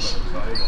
Yeah.